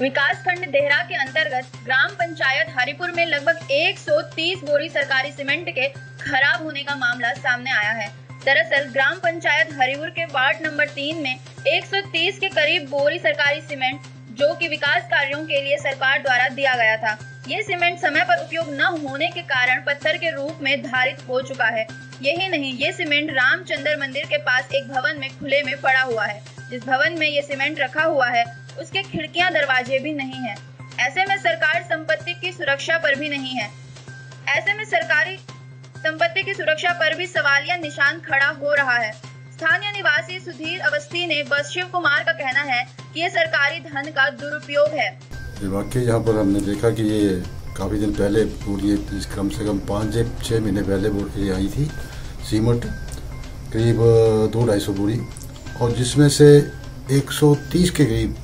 विकास खंड देहरा के अंतर्गत ग्राम पंचायत हरिपुर में लगभग 130 बोरी सरकारी सीमेंट के खराब होने का मामला सामने आया है। दरअसल, ग्राम पंचायत हरिपुर के वार्ड नंबर तीन में 130 के करीब बोरी सरकारी सीमेंट जो कि विकास कार्यों के लिए सरकार द्वारा दिया गया था, ये सीमेंट समय पर उपयोग न होने के कारण पत्थर के रूप में धारित हो चुका है। यही नहीं, ये सीमेंट रामचंद्र मंदिर के पास एक भवन में खुले में पड़ा हुआ है। जिस भवन में ये सीमेंट रखा हुआ है, उसके खिड़कियाँ दरवाजे भी नहीं है। ऐसे में सरकार संपत्ति की सुरक्षा पर भी नहीं है। ऐसे में सरकारी संपत्ति की सुरक्षा पर भी सवालिया निशान खड़ा हो रहा है। स्थानीय निवासी सुधीर अवस्थी ने बस शिव कुमार का कहना है कि ये सरकारी धन का दुरुपयोग है। वाकई यहाँ पर हमने देखा कि ये काफ़ी दिन पहले पूरी कम से कम पाँच से छः महीने पहले आई थी सीमट, करीब दो ढाई सौ बोरी। और जिसमें से 130 के करीब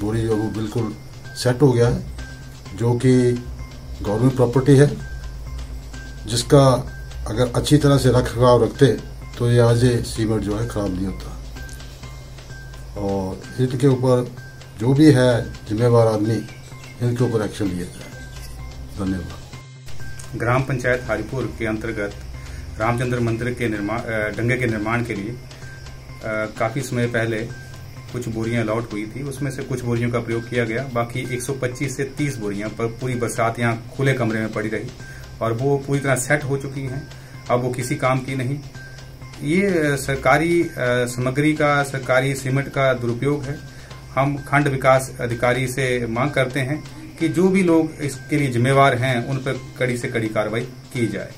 बोरी जो वो बिल्कुल सेट हो गया है, जो कि गवर्नमेंट प्रॉपर्टी है, जिसका अगर अच्छी तरह से रख रखाव रखते तो ये आज ये सीमेंट जो है ख़राब नहीं होता। और इनके ऊपर जो भी है, जिम्मेवार आदमी इनके ऊपर एक्शन लिया जाए। धन्यवाद। ग्राम पंचायत हरिपुर के अंतर्गत रामचंद्र मंदिर के निर्माण डंगे के निर्माण के लिए काफ़ी समय पहले कुछ बोरियाँ अलॉट हुई थी। उसमें से कुछ बोरियों का प्रयोग किया गया। बाकी 125 से 30 बोरियाँ पर पूरी बरसात यहाँ खुले कमरे में पड़ी रही और वो पूरी तरह सेट हो चुकी हैं। अब वो किसी काम की नहीं। ये सरकारी सामग्री का, सरकारी सीमेंट का दुरुपयोग है। हम खंड विकास अधिकारी से मांग करते हैं कि जो भी लोग इसके लिए जिम्मेवार हैं, उन पर कड़ी से कड़ी कार्रवाई की जाए।